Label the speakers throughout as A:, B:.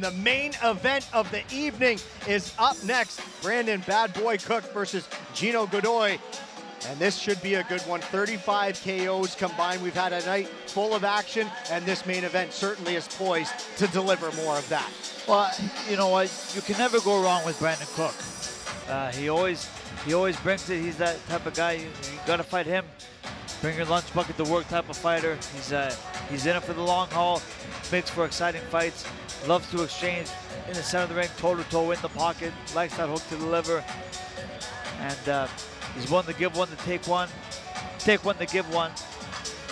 A: The main event of the evening is up next. Brandon Bad Boy Cook versus Gino Godoy. And this should be a good one. 35 KOs combined. We've had a night full of action, and this main event certainly is poised to deliver more of that.
B: Well, you know what? You can never go wrong with Brandon Cook. Uh, he always he always brings it. He's that type of guy. You, you got to fight him. Bring your lunch bucket to work type of fighter. He's uh, he's in it for the long haul. Makes for exciting fights. Loves to exchange in the center of the ring, toe to toe in the pocket. Likes that hook to deliver. And uh, he's one to give one to take one. Take one to give one.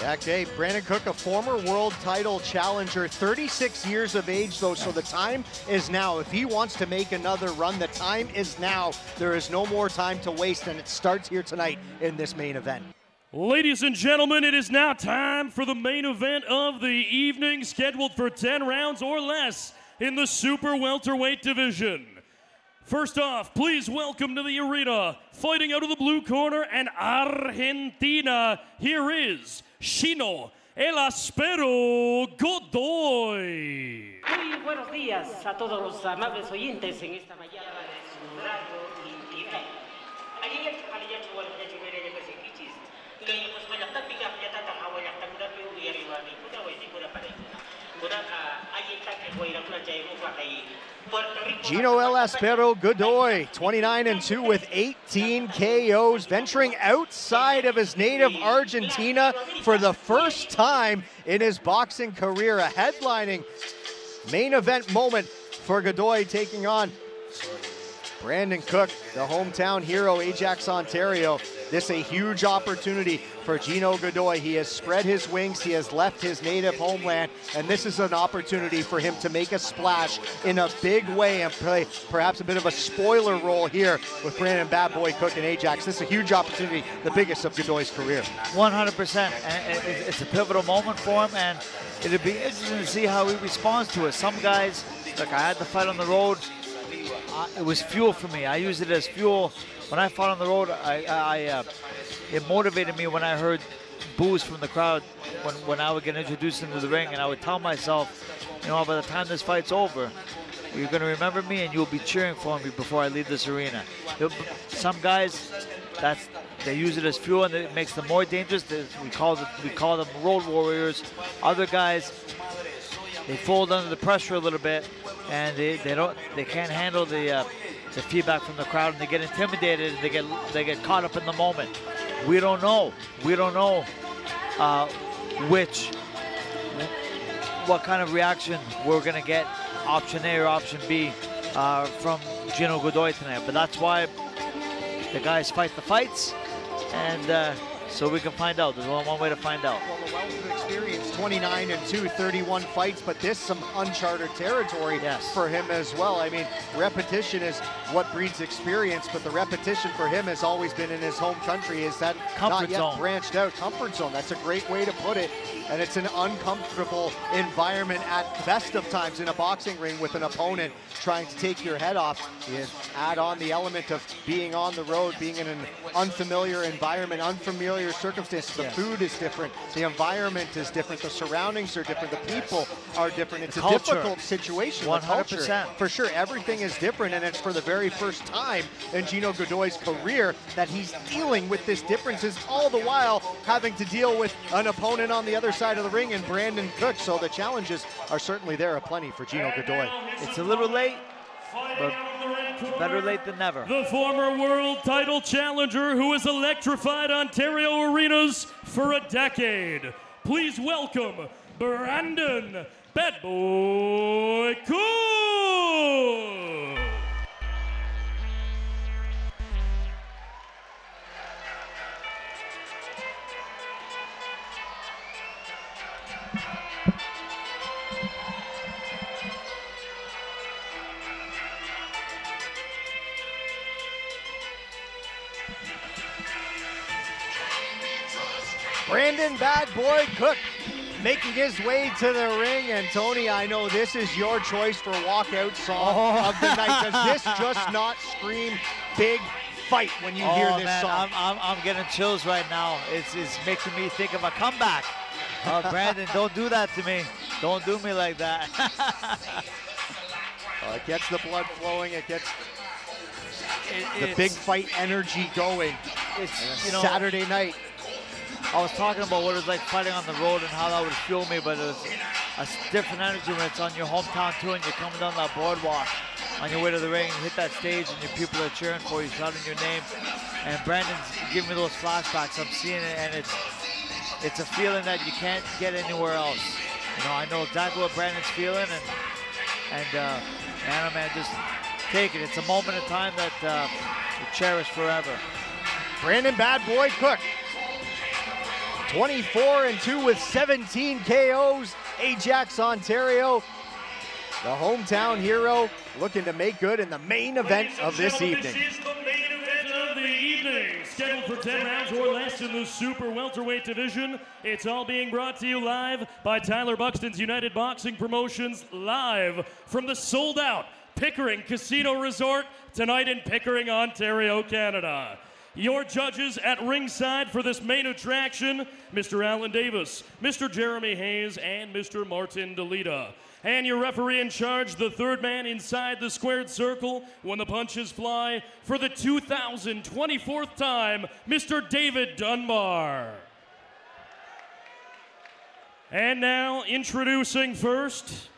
A: Okay, Brandon Cook, a former world title challenger, 36 years of age though, so the time is now. If he wants to make another run, the time is now. There is no more time to waste, and it starts here tonight in this main event.
C: Ladies and gentlemen, it is now time for the main event of the evening, scheduled for 10 rounds or less in the super welterweight division. First off, please welcome to the arena, fighting out of the blue corner and Argentina, here is Chino El Aspero Godoy.
D: Muy buenos días a todos los amables oyentes en esta mañana de su Cai rupa kai.
A: Gino El Aspero Godoy, 29 and 2 with 18 KOs, venturing outside of his native Argentina for the first time in his boxing career. A headlining main event moment for Godoy taking on Brandon Cook, the hometown hero, Ajax, Ontario. This a huge opportunity for Gino Godoy. He has spread his wings, he has left his native homeland, and this is an opportunity for him to make a splash in a big way and play perhaps a bit of a spoiler role here with Brandon Bad Boy Cook and Ajax. This is a huge opportunity, the biggest of Godoy's career.
B: 100%. And it- it- It's a pivotal moment for him, and it'll be interesting to see how he responds to it. Some guys, like I had the fight on the road, it was fuel for me. I used it as fuel. When I fought on the road, I, I uh, it motivated me when I heard boos from the crowd when, when I would get introduced into the ring, and I would tell myself, you know, by the time this fight's over, you're going to remember me and you'll be cheering for me before I leave this arena. Some guys, that's they use it as fuel and it makes them more dangerous. We call them we call them road warriors. Other guys, they fold under the pressure a little bit and they, they don't they can't handle the uh, the feedback from the crowd and they get intimidated and they get they get caught up in the moment. We don't know. We don't know uh, which what kind of reaction we're gonna get option A or option B uh, from Gino Godoy tonight. But that's why the guys fight the fights and uh, so we can find out. There's only one way to find out.
A: Well, a wealth of experience, 29 and 2, 31 fights, but this some uncharted territory
B: Yes.
A: for him as well. I mean, repetition is what breeds experience, but the repetition for him has always been in his home country. Is that not yet
B: zone.
A: branched out? Comfort zone. That's a great way to put it. And it's an uncomfortable environment at best of times in a boxing ring with an opponent trying to take your head off. You add on the element of being on the road, being in an unfamiliar environment, unfamiliar circumstances. The
B: Yes.
A: food is different, the environment is different, the surroundings are different, the people are different. It's
B: The
A: a
B: culture.
A: difficult situation.
B: 100%.
A: For sure, everything is different, and it's for the very first time in Gino Godoy's career that he's dealing with this differences, all the while having to deal with an opponent on the other side of the ring and Brandon Cook. So the challenges are certainly there aplenty for Gino Godoy.
B: It's a little late, but better late than never.
C: The former world title challenger who has electrified Ontario arenas for a decade. Please welcome Brandon Bad Cook.
A: Brandon Bad Boy Cook making his way to the ring. And Tony, I know this is your choice for walkout song of the night. Does this just not scream big fight when you hear
B: oh
A: this
B: man,
A: song?
B: I'm, I'm, I'm getting chills right now. It's, it's making me think of a comeback. Uh, Brandon, don't do that to me. Don't do me like that.
A: Well, it gets the blood flowing. It gets
B: It-
A: the big fight energy going.
B: It's you know
A: Saturday night.
B: I was talking about what it was like fighting on the road and how that would fuel me, but it was a different energy when it's on your hometown too, and you're coming down that boardwalk on your way to the ring, you hit that stage, and your people are cheering for you, shouting your name. And Brandon's giving me those flashbacks. I'm seeing it, and it's it's a feeling that you can't get anywhere else. You know, I know exactly what Brandon's feeling, and and uh, man, oh man, just take it. It's a moment in time that uh, you cherish forever.
A: Brandon Bad Boy Cook. 24 and 2 with 17 KOs. Ajax, Ontario. The hometown hero looking to make good in the main event of this evening.
C: This is the main event of the evening. Scheduled for 10 rounds or less in the super welterweight division. It's all being brought to you live by Tyler Buxton's United Boxing Promotions, live from the sold out Pickering Casino Resort tonight in Pickering, Ontario, Canada. Your judges at ringside for this main attraction, Mr. Alan Davis, Mr. Jeremy Hayes, and Mr. Martin DeLita. And your referee in charge, the third man inside the squared circle when the punches fly, for the 2024th time, Mr. David Dunbar. And now, introducing first,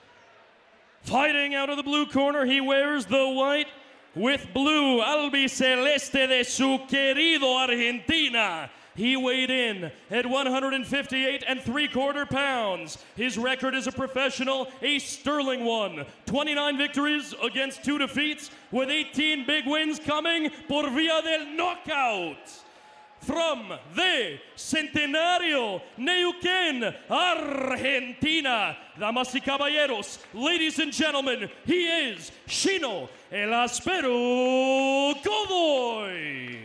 C: fighting out of the blue corner, he wears the white with blue albiceleste de su querido Argentina. He weighed in at 158 and three quarter pounds. His record as a professional, a sterling one. 29 victories against two defeats, with 18 big wins coming por via del knockout. From the Centenario Neuquén, Argentina. Damas y caballeros, ladies and gentlemen, he is Chino El Aspero Godoy.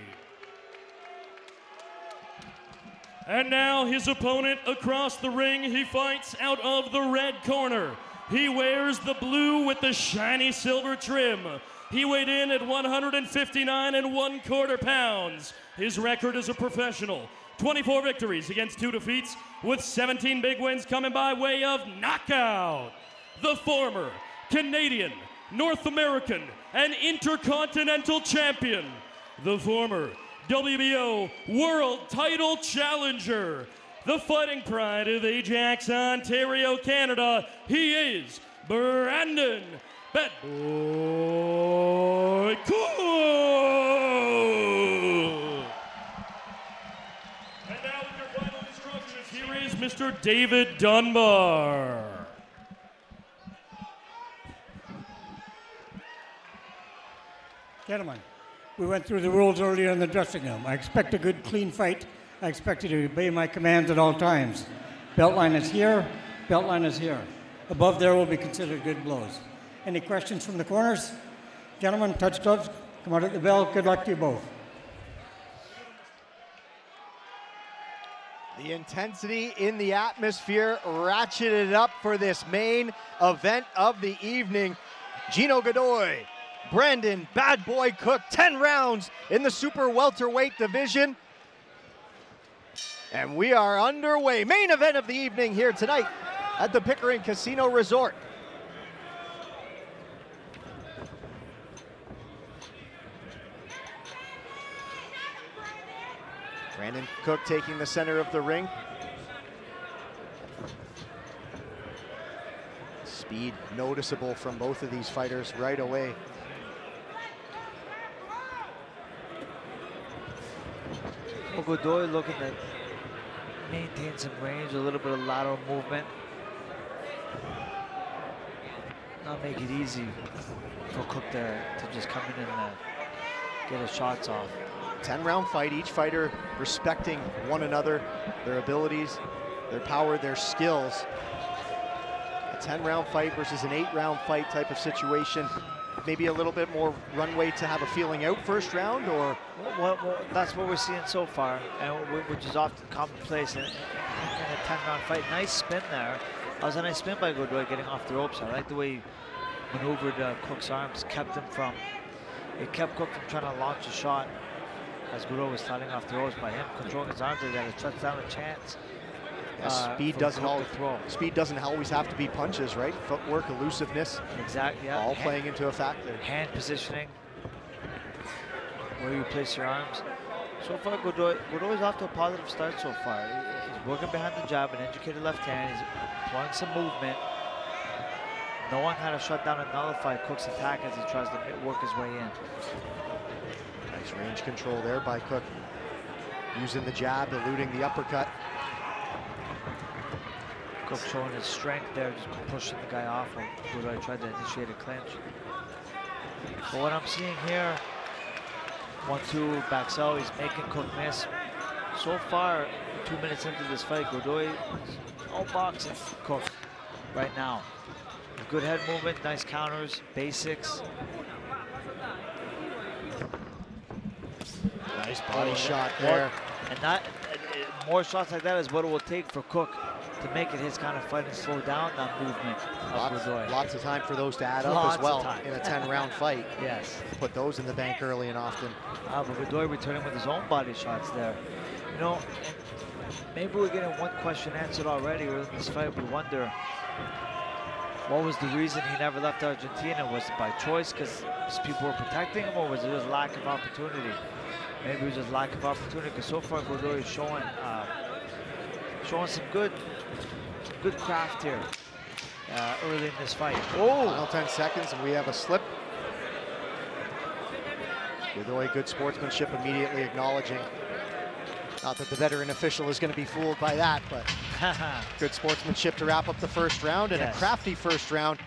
C: And now his opponent across the ring, he fights out of the red corner. He wears the blue with the shiny silver trim. He weighed in at 159 and one quarter pounds. His record as a professional 24 victories against two defeats, with 17 big wins coming by way of knockout. The former Canadian, North American, and Intercontinental Champion. The former WBO World Title Challenger. The fighting pride of Ajax, Ontario, Canada. He is Brandon Bad Boy Cook. And now with your final instructions, here is Mr. David Dunbar.
E: Gentlemen, we went through the rules earlier in the dressing room. I expect a good, clean fight. I expect you to obey my commands at all times. Belt line is here, belt line is here. Above there will be considered good blows. Any questions from the corners? Gentlemen, touch gloves, come out at the bell. Good luck to you both.
A: The intensity in the atmosphere ratcheted up for this main event of the evening. Gino Godoy, Brandon Bad Boy Cook, 10 rounds in the super welterweight division. And we are underway. Main event of the evening here tonight at the Pickering Casino Resort. Brandon Cook taking the center of the ring. Speed noticeable from both of these fighters right away.
B: Well, looking to maintain some range, a little bit of lateral movement. Not make it easy for Cook to, to just come in and uh, get his shots off.
A: 10 round fight, each fighter respecting one another, their abilities, their power, their skills. A 10 round fight versus an eight round fight type of situation. Maybe a little bit more runway to have a feeling out first round or
B: Well, well, that's what we're seeing so far, and wh- which is often commonplace in, in a 10-round fight. Nice spin there. That was a nice spin by Godoy getting off the ropes. I like the way he maneuvered uh, Cook's arms, kept him from, it kept Cook from trying to launch a shot as Godoy was starting off throws by him controlling his arms. They had a touchdown a chance.
A: Yeah,
B: uh,
A: speed doesn't
B: Cook
A: all,
B: throw.
A: speed doesn't always have to be punches, right? Footwork, elusiveness,
B: Exactly. Yeah.
A: all
B: Hand-
A: playing into a factor.
B: hand positioning, where you place your arms. So far, Godoy, Godoy's off to a positive start so far. He's working behind the jab, an educated left hand. He's applying some movement. No one had to shut down and nullify Cook's attack as he tries to work his way in.
A: Nice range control there by Cook. Using the jab, eluding the uppercut.
B: Cook showing his strength there, just pushing the guy off when Godoy tried to initiate a clinch. But what I'm seeing here, one, two, backs out, he's making Cook miss. So far, two minutes into this fight, Godoy is outboxing Cook right now. Good head movement, nice counters, basics.
A: Nice body
B: Oh,
A: shot there.
B: And that, uh, uh, more shots like that is what it will take for Cook to make it his kind of fight and slow down that movement of
A: Lots, lots of time for those to add up as well in a 10 round fight.
B: Yes.
A: Put those in the bank early and often.
B: Ah, but Godoy returning with his own body shots there. You know, maybe we're getting one question answered already in this fight. We wonder what was the reason he never left Argentina? Was it by choice because people were protecting him, or was it just lack of opportunity? Maybe it was just lack of opportunity because so far Godoy is showing uh, showing some good good craft here uh, early in this fight. Oh,
A: Final 10 seconds and we have a slip. Godoy, good sportsmanship, immediately acknowledging. Not that the veteran official is going to be fooled by that, but good sportsmanship to wrap up the first round and
B: Yes.
A: a crafty first round.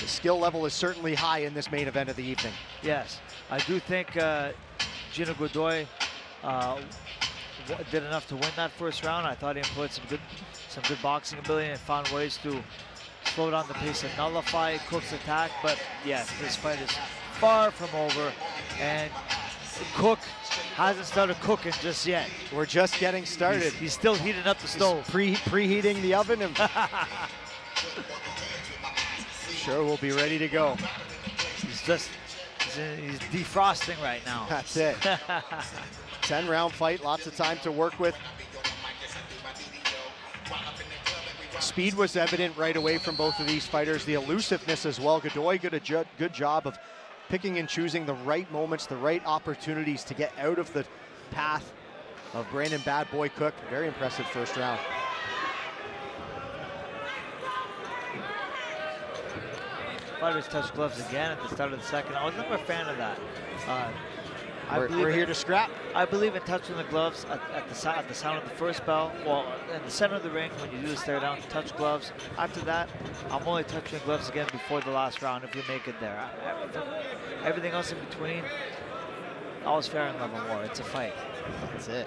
A: The skill level is certainly high in this main event of the evening.
B: Yes, I do think uh, Gino Godoy uh, did enough to win that first round. I thought he employed some good, some good boxing ability and found ways to slow down the pace and nullify Cook's attack. But yes, this fight is far from over, and Cook hasn't started cooking just yet.
A: We're just getting started.
B: He's, he's still heating up the stove.
A: Pre preheating the oven and sure we'll be ready to go.
B: He's just he's, uh, he's defrosting right now.
A: That's it. 10 round fight, lots of time to work with. Speed was evident right away from both of these fighters. The elusiveness as well. Godoy did a ju- good job of picking and choosing the right moments, the right opportunities to get out of the path of Brandon Bad Boy Cook. Very impressive first round.
B: Fighters touch gloves again at the start of the second. I was never a fan of that. Uh, I
A: We're,
B: believe
A: we're
B: in-
A: here to scrap.
B: I believe in touching the gloves at, at the sound, at the sound of the first bell. Well, in the center of the ring, when you do the stare down, touch gloves. After that, I'm only touching gloves again before the last round if you make it there. I- Everything, everything else in between, all's fair in love and war. It's a fight.
A: That's it.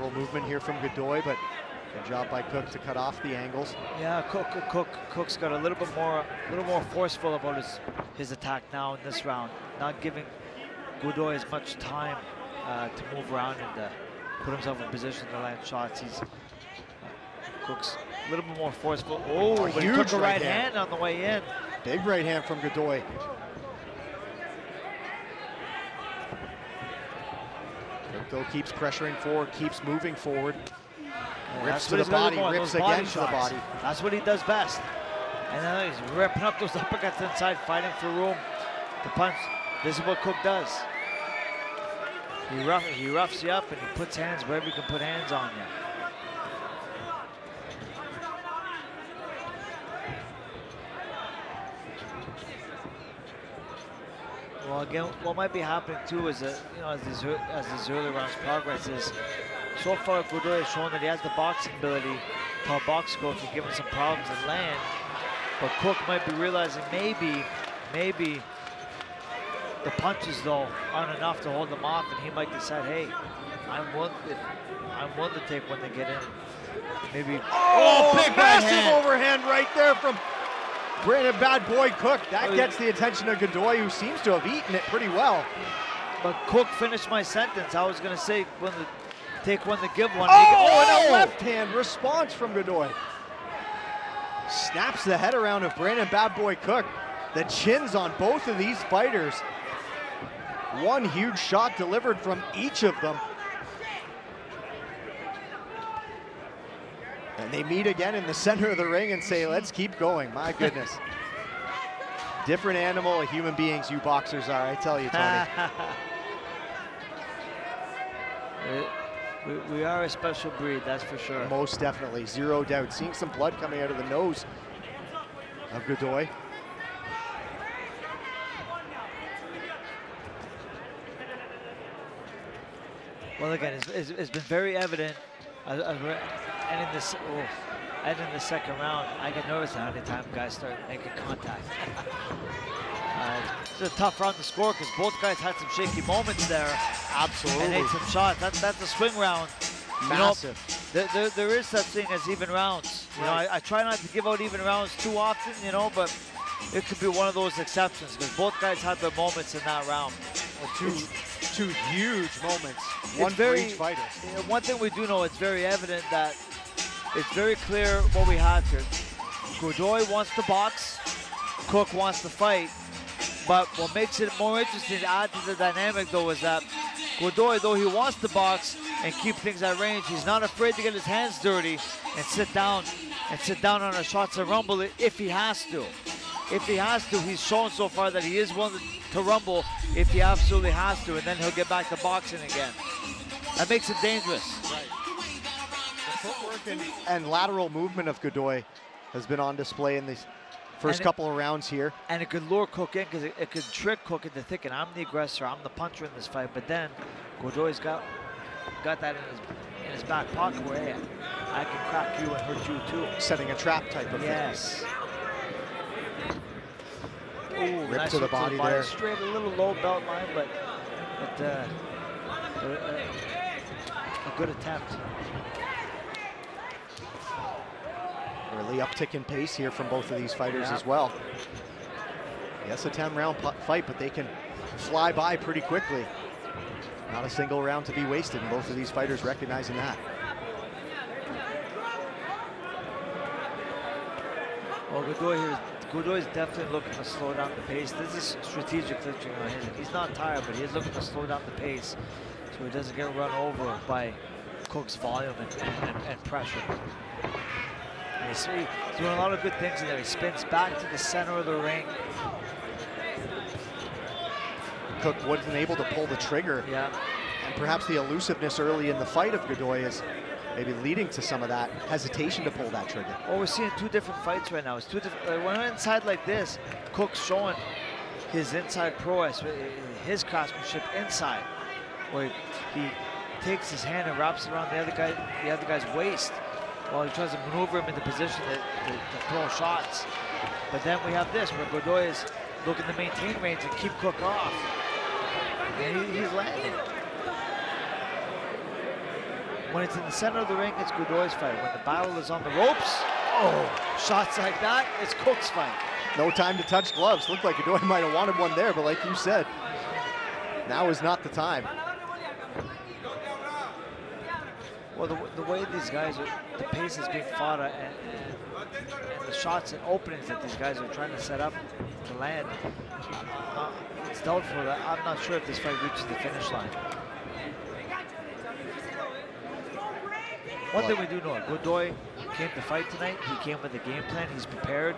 A: Lateral movement here from Godoy, but good job by Cook to cut off the angles.
B: Yeah, Cook, Cook, Cook, Cook's got a little bit more, a little more forceful about his his attack now in this round, not giving Godoy as much time uh, to move around and uh, put himself in position to land shots. He's uh, Cook's a little bit more forceful. Oh, but he
A: huge
B: took a
A: right
B: right
A: hand.
B: hand on the way in.
A: Big right hand from Godoy. Keeps pressuring forward, keeps moving forward. Rips
B: that's
A: to
B: what
A: the
B: really
A: body, rips
B: body
A: again to the body.
B: That's what he does best. And then he's ripping up those uppercuts inside, fighting for room to punch. This is what Cook does. He, rough, he roughs you up and he puts hands wherever he can put hands on you. Well, again, what might be happening too is that you know as these ear- as these early rounds progress is so far Godoy has shown that he has the boxing ability to box Cook and give him some problems and land. But Cook might be realizing maybe, maybe the punches though aren't enough to hold him off, and he might decide, hey, I'm willing, if I'm willing to take when they get in. Maybe.
A: Oh, oh
B: big right
A: massive
B: hand.
A: overhand right there from Brandon Bad Boy Cook. That
B: Oh,
A: gets the attention of Godoy, who seems to have eaten it pretty well.
B: But Cook finished my sentence. I was gonna say when the take one to give one.
A: Oh, and
B: Oh!
A: a left hand response from Godoy. Snaps the head around of Brandon Bad Boy Cook. The chins on both of these fighters. One huge shot delivered from each of them. And they meet again in the center of the ring and say, let's keep going. My goodness. Different animal of human beings you boxers are, I tell you, Tony.
B: we, we are a special breed, that's for sure.
A: Most definitely, zero doubt. Seeing some blood coming out of the nose of Godoy.
B: Well, again, it's, it's, it's been very evident, and in this, oh, and in the second round, I get nervous now anytime guys start making contact. uh, it's a tough round to score because both guys had some shaky moments there.
A: Absolutely.
B: And ate some shots. That's that's a swing round.
A: Massive.
B: You know, there, there, there is such thing as even rounds. You know, I, I try not to give out even rounds too often, you know, but it could be one of those exceptions because both guys had their moments in that round.
A: Well, two, two huge moments. One
B: very,
A: for each fighter.
B: One thing we do know, it's very evident that it's very clear what we have here. Godoy wants to box, Cook wants to fight, but what makes it more interesting to add to the dynamic though is that Godoy, though he wants to box and keep things at range, he's not afraid to get his hands dirty and sit down and sit down on a shots and rumble it if he has to. If he has to, he's shown so far that he is willing to rumble if he absolutely has to, and then he'll get back to boxing again. That makes it dangerous.
A: The footwork and, and lateral movement of Godoy has been on display in these first
B: And it-
A: couple of rounds here.
B: And it could lure Cook in because it, it could trick Cook into thinking I'm the aggressor, I'm the puncher in this fight. But then Godoy's got got that in his in his back pocket where hey, I can crack you and hurt you too.
A: Setting a trap type of thing.
B: Yes. Ooh,
A: Rip
B: nice
A: to the body there.
B: Straight, a little low belt line, but, but uh, a, a- good attempt.
A: Really uptick in pace here from both of these fighters
B: Yeah.
A: as well. Yes, a 10 round fight, but they can fly by pretty quickly. Not a single round to be wasted, and both of these fighters recognizing that.
B: Well, Godoy here, Godoy is definitely looking to slow down the pace. This is strategic clinching on his. He's not tired, but he is looking to slow down the pace so he doesn't get run over by Cook's volume and, and, and pressure. And he's, he's doing a lot of good things in there. He spins back to the center of the ring.
A: Cook wasn't able to pull the trigger,
B: Yeah.
A: and perhaps the elusiveness early in the fight of Godoy is maybe leading to some of that hesitation to pull that trigger.
B: Well, we're seeing two different fights right now. It's two different. Like when we're inside like this, Cook's showing his inside prowess, uh, his craftsmanship inside, where he takes his hand and wraps it around the other guy, the other guy's waist, while he tries to maneuver him into position to, to, to throw shots. But then we have this, where Godoy is looking to maintain range and keep Cook off, and he, he's landing. When it's in the center of the ring, it's Godoy's fight. When the battle is on the ropes, oh, shots like that, it's Cook's fight.
A: No time to touch gloves. Looked like Godoy might have wanted one there, but like you said, now is not the time.
B: Well, the, the way these guys are, the pace is being fought at, and, and, and the shots and openings that these guys are trying to set up to land, uh, it's doubtful that I'm not sure if this fight reaches the finish line. One thing we do know, Godoy came to fight tonight. He came with a game plan. He's prepared.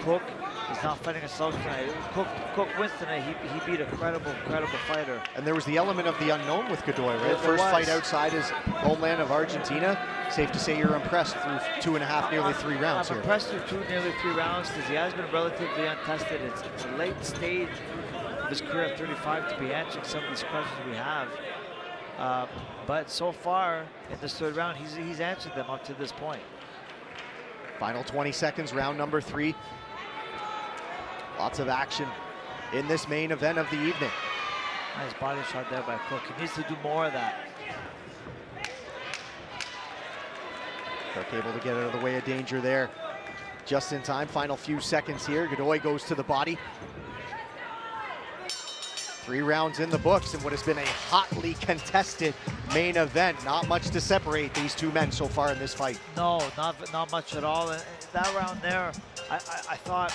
B: Cook is not fighting a slouch tonight. Cook, Cook wins tonight. He, he beat a credible, credible fighter.
A: And there was the element of the unknown with Godoy, right? First fight outside his homeland of Argentina. Safe to say you're impressed through two and a half, nearly three rounds
B: I'm
A: here.
B: impressed through two, nearly three rounds because he has been relatively untested. It's, it's a late stage of his career at 35 to be answering some of these questions we have. Uh, but so far in this third round, he's, he's answered them up to this point.
A: Final 20 seconds, round number three. Lots of action in this main event of the evening.
B: Nice body shot there by Cook. He needs to do more of that.
A: Cook able to get out of the way of danger there. Just in time, final few seconds here. Godoy goes to the body. Three rounds in the books in what has been a hotly contested main event. Not much to separate these two men so far in this fight.
B: No, not not much at all. And that round there, I, I, I thought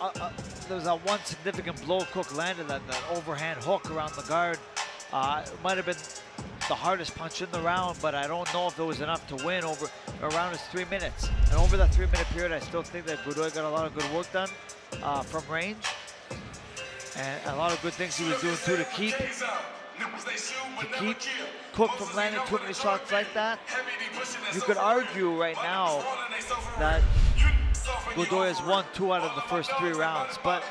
B: uh, uh, there was that one significant blow Cook landed, that, that overhand hook around the guard. Uh, it might have been the hardest punch in the round, but I don't know if it was enough to win over around his three minutes. And over that three minute period, I still think that Godoy got a lot of good work done uh, from range. And a lot of good things he was doing too to keep to keep Cook from landing too many shots like that. You could argue right now that Godoy has won two out of the first three rounds, but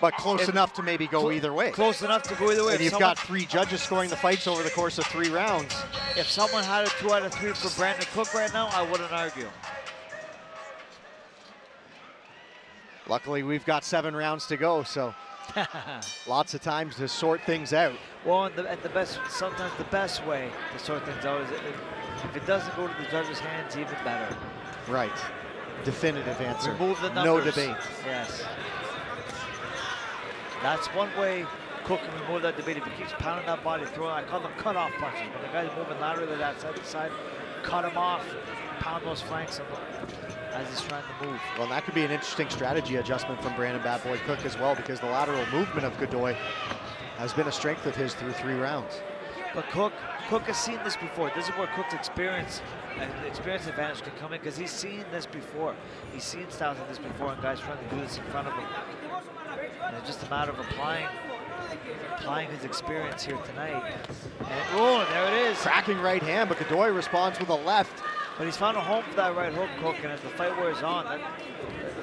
A: But close
B: If-
A: enough to maybe go either way.
B: Close enough to go either way.
A: And
B: If
A: you've
B: someone-
A: got three judges scoring the fights over the course of three rounds.
B: If someone had a two out of three for Brandon Cook right now, I wouldn't argue.
A: Luckily, we've got seven rounds to go, so lots of times to sort things out.
B: Well, and the, and the best, sometimes the best way to sort things out is if, it doesn't go to the judge's hands, even better.
A: Right. Definitive answer.
B: Remove the numbers.
A: no debate.
B: Yes. That's one way Cook can remove that debate. If he keeps pounding that body, throwing, I call them cut-off punches. When the guy's moving laterally that side to side, cut him off, pound those flanks as he's trying to move.
A: Well, that could be an interesting strategy adjustment from Brandon Bad Boy Cook as well, because the lateral movement of Godoy has been a strength of his through three rounds.
B: But Cook, Cook has seen this before. This is where Cook's experience, uh, experience advantage can come in because he's seen this before. He's seen styles like this before, and guys trying to do this in front of him. And it's just a matter of applying, applying his experience here tonight. And oh, there it is.
A: Cracking right hand, but Godoy responds with a left.
B: But he's found a home for that right hook, Cook, and as the fight wears on, that,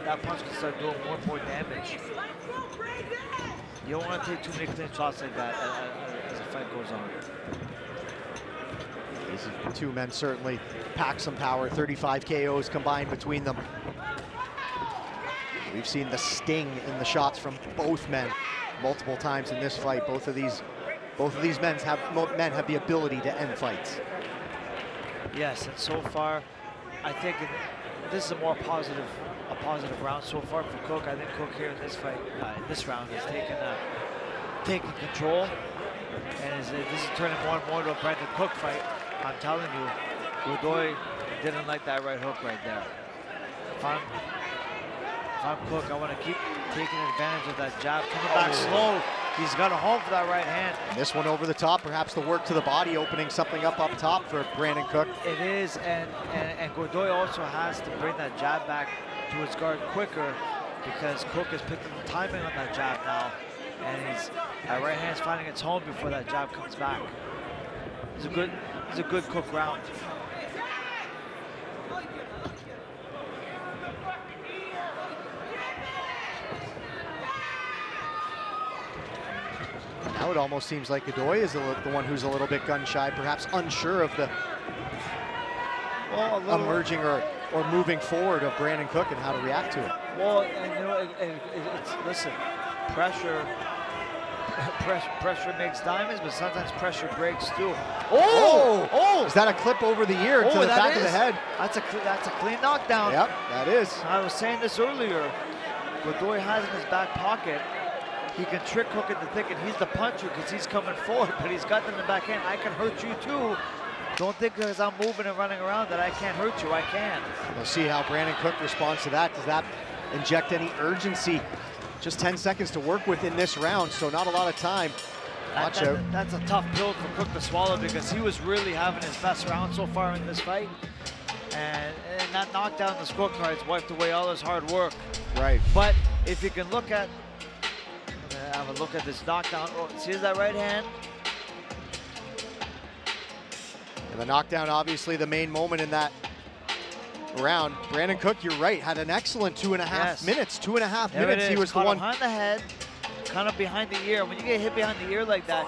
B: that punch can start doing more and more damage. You don't want to take too many clean shots like that uh, uh, as the fight goes on.
A: These two men certainly pack some power. 35 KOs combined between them. We've seen the sting in the shots from both men multiple times in this fight. Both of these, both of these men have men have the ability to end fights.
B: Yes, and so far, I think this is a more positive, a positive round so far for Cook. I think Cook here in this fight, uh, this round, has taken uh, control, and is, uh, this is turning more and more to a Brandon Cook fight. I'm telling you, Godoy didn't like that right hook right there. I'm, Cook, I want to keep taking advantage of that jab, coming back oh. slow. He's got a home for that right hand.
A: And this one over the top, perhaps the work to the body, opening something up up top for Brandon Cook.
B: It is, and, and, and Godoy also has to bring that jab back to his guard quicker because Cook has picked up the timing on that jab now, and he's that right hand's finding its home before that jab comes back. It's a good, it's a good Cook round.
A: Now it almost seems like Godoy is the, li- the one who's a little bit gun shy, perhaps unsure of the
B: Well,
A: emerging or, or moving forward of Brandon Cook and how to react to it.
B: Well, and you know, it, it, it's listen, pressure, pressure, pressure makes diamonds, but sometimes pressure breaks too. Oh, oh, oh!
A: Is that a clip over the ear
B: oh,
A: to the back of the head?
B: That's a that's a clean knockdown.
A: Yep, that is.
B: I was saying this earlier. Godoy has in his back pocket. He can trick hook Cook into thinking he's the puncher because he's coming forward, but he's got them in the back end. I can hurt you too. Don't think because I'm moving and running around that I can't hurt you. I can.
A: We'll see how Brandon Cook responds to that. Does that inject any urgency? Just 10 seconds to work with in this round, so not a lot of time.
B: That-
A: Watch
B: that-
A: out.
B: That's a tough pill for Cook to swallow because he was really having his best round so far in this fight. And, and that knockdown the scorecards wiped away all his hard work.
A: Right.
B: But if you can look at, have a look at this knockdown. Oh, see that right hand?
A: And the knockdown, obviously, the main moment in that round. Brandon Cook, you're right, had an excellent two and a half
B: Yes.
A: minutes. Two and a half
B: There
A: minutes. He was the one.
B: behind the head, kind of behind the ear. When you get hit behind the ear like that,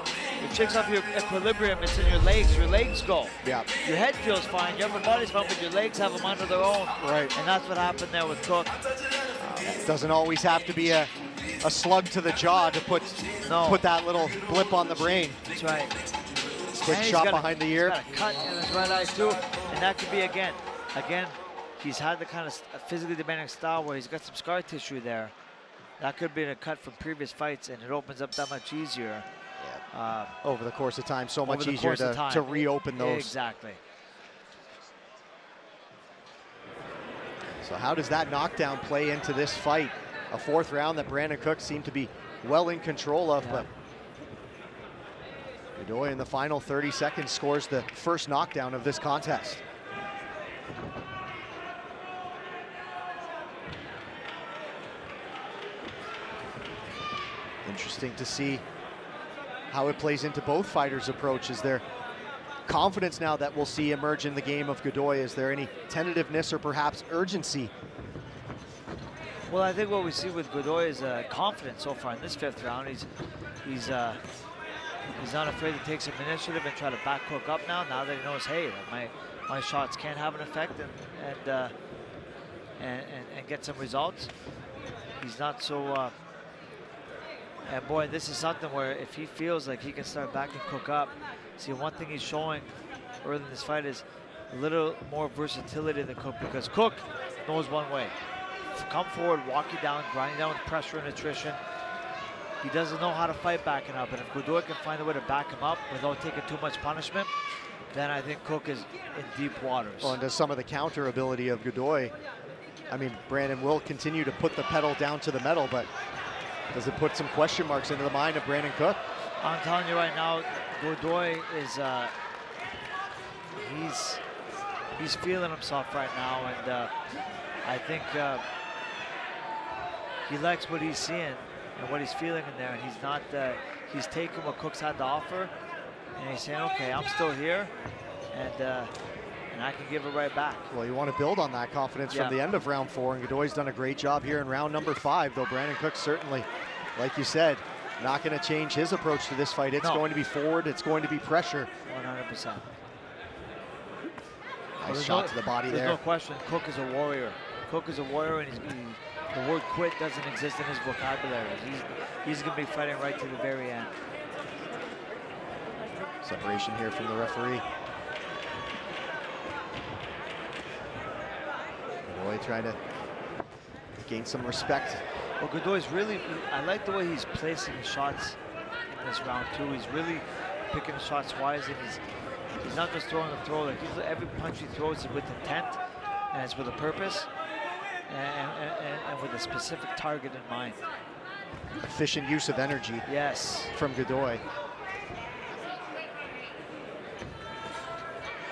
B: it shakes off your equilibrium. It's in your legs. Your legs go.
A: Yeah.
B: Your head feels fine. Your upper body's fine, but your legs have them under their own.
A: Right.
B: And that's what happened there with Cook.
A: Doesn't always have to be a, a slug to the jaw to put
B: No.
A: put that little blip on the brain.
B: That's right.
A: Quick shot
B: got a-
A: behind the ear.
B: cut in his right eye too, and that could be again, again, he's had the kind of physically demanding style where he's got some scar tissue there. That could be a cut from previous fights, and it opens up that much easier. Uh,
A: Over the course of time, so much easier to, to reopen those.
B: Exactly.
A: So how does that knockdown play into this fight? A fourth round that Brandon Cook seemed to be well in control of,
B: Yeah.
A: but Godoy in the final 30 seconds scores the first knockdown of this contest. Interesting to see how it plays into both fighters' approach. Is there confidence now that we'll see emerge in the game of Godoy? Is there any tentativeness or perhaps urgency?
B: Well, I think what we see with Godoy is uh, confidence so far in this fifth round. He's he's uh, he's not afraid to take some initiative and try to back Cook up now. Now that he knows, hey, that my my shots can have an effect and and uh, and, and, and get some results. He's not so. Uh, and boy, this is something where if he feels like he can start backing Cook up, see one thing he's showing early in this fight is a little more versatility than Cook because Cook knows one way. Come forward, walk you down, grind you down with pressure and attrition. He doesn't know how to fight backing up, and if Godoy can find a way to back him up without taking too much punishment, then I think Cook is in deep waters.
A: Well, and does some of the counter ability of Godoy. I mean, Brandon will continue to put the pedal down to the metal, but does it put some question marks into the mind of Brandon Cook?
B: I'm telling you right now, Godoy is uh, he's he's feeling himself right now, and uh, I think uh, he likes what he's seeing and what he's feeling in there, and he's not uh, he's taking what Cook's had to offer, and he's saying, okay, I'm still here, and uh, and I can give it right back.
A: Well, you want to build on that confidence
B: Yeah.
A: from the end of round four, and Godoy's done a great job here in round number five, though Brandon Cook certainly, like you said, not going to change his approach to this fight. It's
B: No.
A: going to be forward, it's going to be pressure.
B: 100%.
A: Nice
B: There's
A: shot
B: no-
A: to the body
B: There's
A: there.
B: no question. Cook is a warrior. Cook is a warrior, and he's, he, the word quit doesn't exist in his vocabulary. He's, he's going to be fighting right to the very end.
A: Separation here from the referee. Godoy trying to gain some respect.
B: Well, Godoy's really, I like the way he's placing shots in this round, too. He's really picking shots wise, and he's, he's not just throwing a throw. Like every punch he throws is with intent, and it's with a purpose, and, and, and, with a specific target in mind.
A: Efficient use of energy
B: Yes.
A: from Godoy.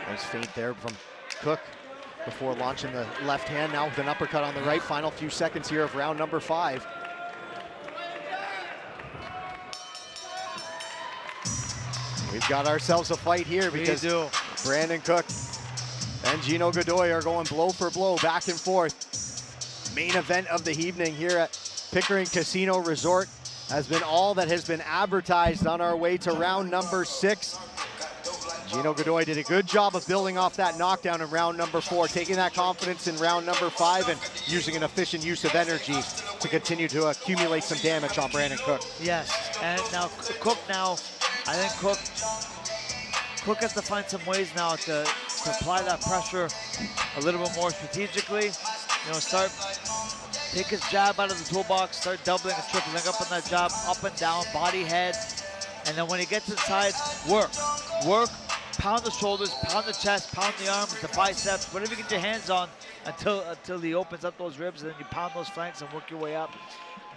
A: Nice feint there from Cook before launching the left hand. Now with an uppercut on the right. Final few seconds here of round number five. We've got ourselves a fight here because. Brandon Cook and Gino Godoy are going blow for blow, back and forth. Main event of the evening here at Pickering Casino Resort has been all that has been advertised on our way to round number six. Gino Godoy did a good job of building off that knockdown in round number four, taking that confidence in round number five and using an efficient use of energy to continue to accumulate some damage on Brandon Cook.
B: Yes, and now Cook now, I think Cook Cook has to find some ways now to, to apply that pressure a little bit more strategically. You know, start take his jab out of the toolbox, start doubling and tripling up on that jab, up and down, body head, and then when he gets inside, work, work, pound the shoulders, pound the chest, pound the arms, the biceps, whatever you get your hands on until until he opens up those ribs, and then you pound those flanks and work your way up.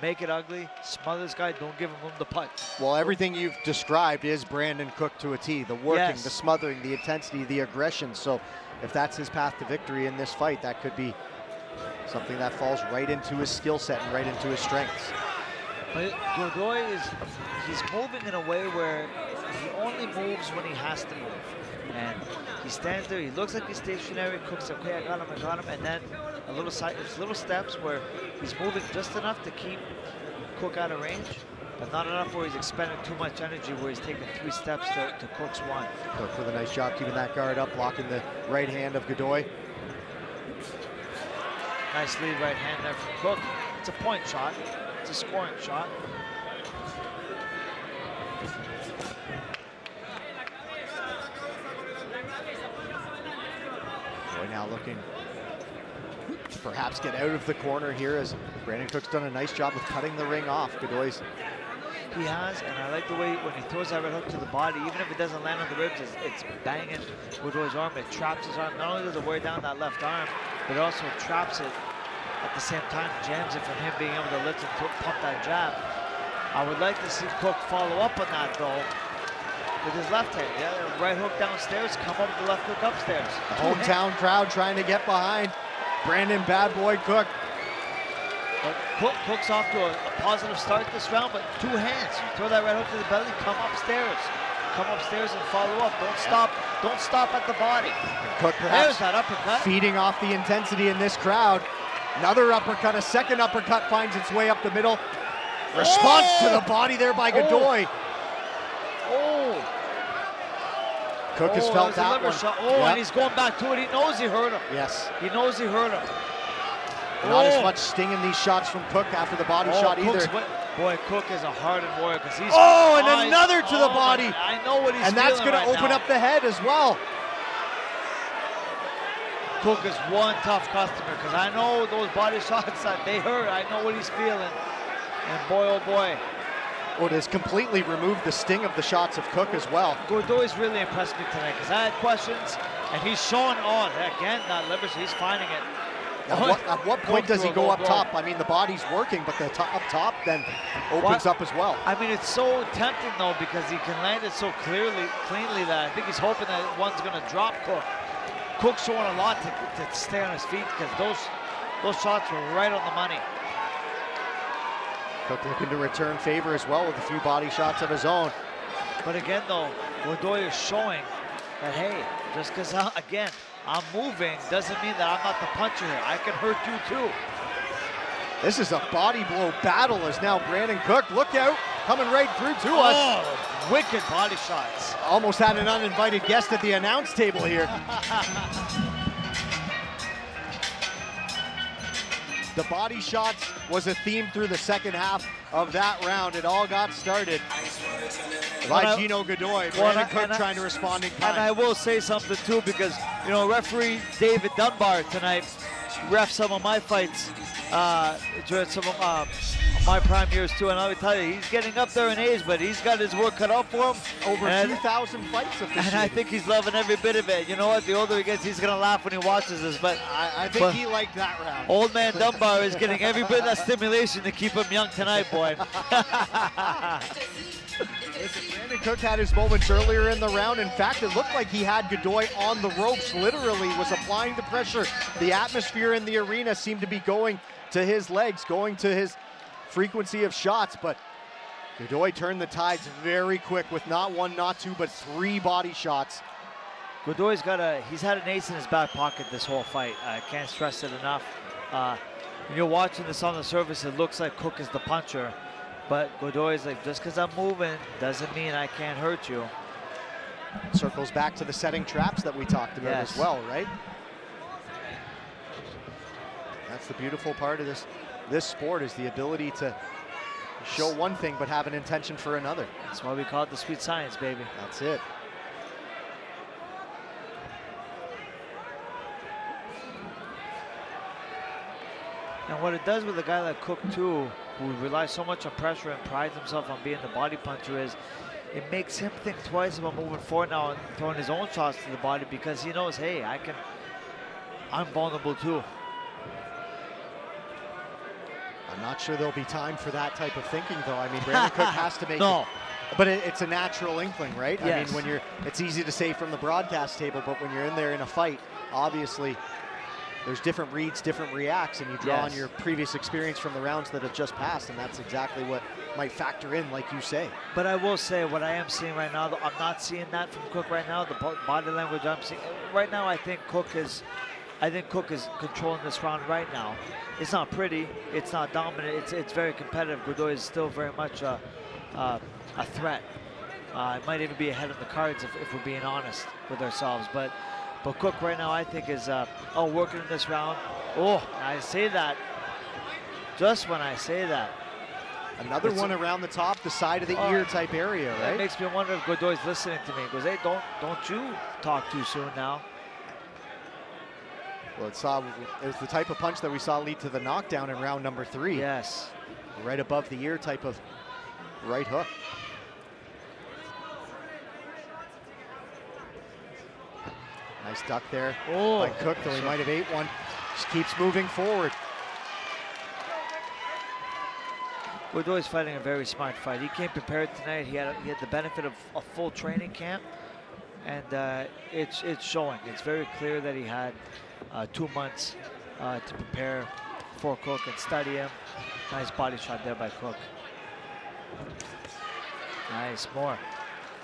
B: Make it ugly, smother this guy, don't give him room to punch.
A: Well, everything you've described is Brandon Cook to a T. The working,
B: Yes.
A: the smothering, the intensity, the aggression. So if that's his path to victory in this fight, that could be something that falls right into his skill set and right into his strengths.
B: But Godoy is he's moving in a way where he only moves when he has to move. And he stands there, he looks like he's stationary, cooks, okay, I got him, I got him, and then a little side, it's little steps where he's moving just enough to keep Cook out of range, but not enough where he's expending too much energy where he's taking three steps to, to Cook's one.
A: Cook with a nice job keeping that guard up, blocking the right hand of Godoy.
B: Nice lead right hand there from Cook. It's a point shot, it's a scoring shot.
A: Godoy now looking to perhaps get out of the corner here as Brandon Cook's done a nice job of cutting the ring off. Godoy's
B: He has, and I like the way when he throws that right hook to the body, even if it doesn't land on the ribs, it's, it's banging Godoy's arm. It traps his arm. Not only does it wear down that left arm, but it also traps it at the same time jams it from him being able to lift and pu- pump that jab. I would like to see Cook follow up on that though with his left hand. Yeah, right hook downstairs, come up with the left hook upstairs.
A: The hometown crowd trying to get behind Brandon Bad Boy Cook.
B: But Cook, Cook's off to a, a positive start this round, but two hands. You throw that right hook to the belly, come upstairs. Come upstairs and follow up. Don't stop. Don't stop at the body.
A: Cook
B: There's
A: perhaps
B: that uppercut.
A: feeding off the intensity in this crowd. Another uppercut, a second uppercut finds its way up the middle. Response to the body there by
B: Oh.
A: Godoy.
B: Oh,
A: Cook has
B: oh,
A: felt
B: a
A: that one.
B: shot. Oh,
A: Yep.
B: and he's going back to it. He knows he hurt him.
A: Yes,
B: He knows he hurt him.
A: not
B: Oh.
A: as much sting in these shots from Cook after the body
B: Oh,
A: shot
B: Cook's
A: either.
B: Boy, Cook is a hardened warrior because he's.
A: Oh, and another to the
B: oh,
A: body.
B: I know what he's
A: And that's going to open
B: now.
A: up the head as well.
B: Cook is one tough customer because I know those body shots that they hurt. I know what he's feeling. And boy, oh boy,
A: Oh, it has completely removed the sting of the shots of Cook as well.
B: Godoy's really impressed me tonight because I had questions and he's showing on. Again, that liver, he's finding it.
A: At what, at what point does he go up
B: blow.
A: top? I mean, the body's working, but the top, up top then opens
B: What?
A: up as well.
B: I mean, it's so tempting though because he can land it so clearly, cleanly that I think he's hoping that one's going to drop Cook. Cook's showing a lot to, to stay on his feet because those those shots were right on the money.
A: Cook looking to return favor as well with a few body shots of his own.
B: But again, though, Godoy is showing that hey, just because again I'm moving doesn't mean that I'm not the puncher here. I can hurt you too.
A: This is a body blow battle as now Brandon Cook, look out, coming right through to us.
B: Oh, wicked body shots.
A: Almost had an uninvited guest at the announce table here. the body shots was a theme through the second half of that round. It all got started by
B: Well,
A: Gino Godoy. Brandon
B: and
A: Cook
B: I-
A: trying to respond in
B: And I will say something too because you know referee David Dunbar tonight ref some of my fights uh, during some of uh, my prime years too. And I will tell you, he's getting up there in age, but he's got his work cut out for him.
A: Over
B: and,
A: 2,000 fights officially.
B: and I think he's loving every bit of it. You know what? The older he gets, he's gonna laugh when he watches this. But
A: I, I think
B: but-
A: he liked that round.
B: old man Dunbar is getting every bit of that stimulation to keep him young tonight, boy.
A: Brandon Cook had his moments earlier in the round. In fact, it looked like he had Godoy on the ropes, literally was applying the pressure. The atmosphere in the arena seemed to be going to his legs, going to his frequency of shots, but Godoy turned the tides very quick with not one, not two, but three body shots.
B: Godoy's got a, he's had an ace in his back pocket this whole fight. I can't stress it enough. Uh, when you're watching this on the surface, it looks like Cook is the puncher. But Godoy's like, just because I'm moving doesn't mean I can't hurt you.
A: Circles back to the setting traps that we talked about
B: Yes.
A: as well, right? That's the beautiful part of this this sport is the ability to show one thing but have an intention for another.
B: That's why we call it the sweet science, baby.
A: That's it.
B: And what it does with a guy like Cook too, who relies so much on pressure and prides himself on being the body puncher, is it makes him think twice about moving forward now and throwing his own shots to the body because he knows, hey, I can, I'm vulnerable too.
A: I'm not sure there'll be time for that type of thinking, though. I mean, Brandon Cook has to make
B: No.
A: it. But it, it's a natural inkling, right?
B: Yes.
A: I mean, when you're, it's easy to say from the broadcast table, but when you're in there in a fight, obviously there's different reads, different reacts, and you draw on your previous experience from the rounds that have just passed, and that's exactly what might factor in, like you say.
B: But I will say what I am seeing right now, I'm not seeing that from Cook right now. The body language I'm seeing right now, I think Cook is, I think Cook is controlling this round right now. It's not pretty, it's not dominant, it's it's very competitive. Godoy is still very much a, a, a threat. Uh, it might even be ahead of the cards if, if we're being honest with ourselves. But but Cook right now, I think is uh, oh working in this round. Oh, I say that just when I say that.
A: Another
B: It's-
A: one around the top, the side of the
B: Oh,
A: ear type area,
B: That makes me wonder if Godoy's listening to me. He goes, hey, don't don't you talk too soon now.
A: Well, it saw it was the type of punch that we saw lead to the knockdown in round number three.
B: Yes.
A: right above the ear type of right hook. Nice duck there
B: Oh,
A: by Cook, though he might have ate one. Just keeps moving forward.
B: Godoy's fighting a very smart fight. He came prepared tonight. He had he had the benefit of a full training camp, and uh, it's it's showing. It's very clear that he had uh, two months uh, to prepare for Cook and study him. Nice body shot there by Cook. Nice, more.